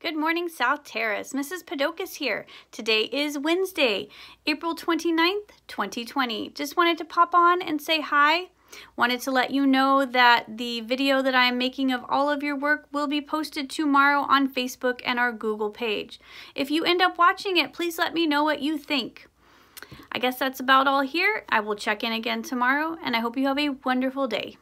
Good morning, South Terrace. Mrs. Puidokas here. Today is Wednesday, April 29th, 2020. Just wanted to pop on and say hi. Wanted to let you know that the video that I am making of all of your work will be posted tomorrow on Facebook and our Google page. If you end up watching it, please let me know what you think. I guess that's about all here. I will check in again tomorrow, and I hope you have a wonderful day.